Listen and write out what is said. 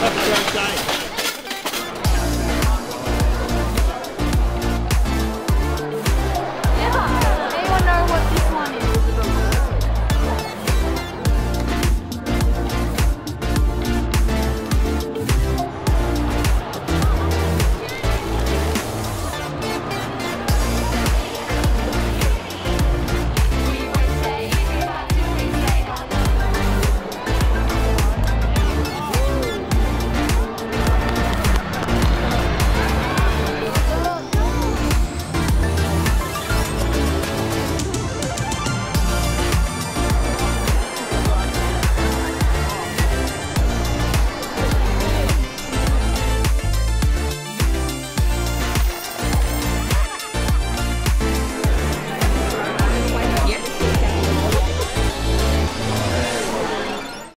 Have a great day.